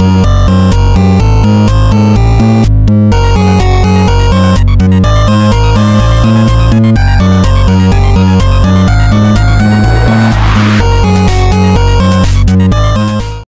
Música